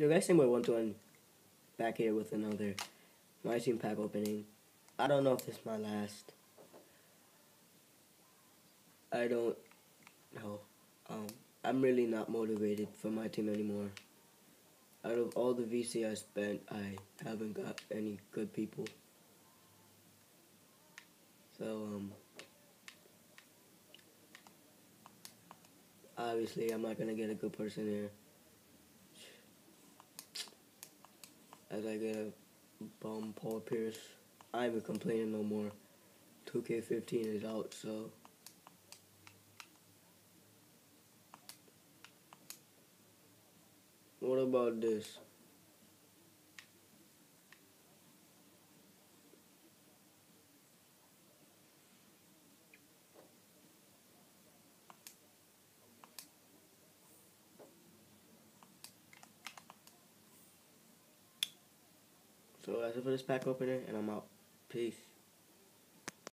Yo guys, Samuel one one back here with another my team pack opening. I don't know if this is my last. I don't know. Um, I'm really not motivated for my team anymore. Out of all the VC I spent, I haven't got any good people. So, um, obviously I'm not going to get a good person here. As I get a bum Paul Pierce. I ain't even complaining no more. 2K15 is out, so. What about this? So that's it for this pack opener, and I'm out. Peace.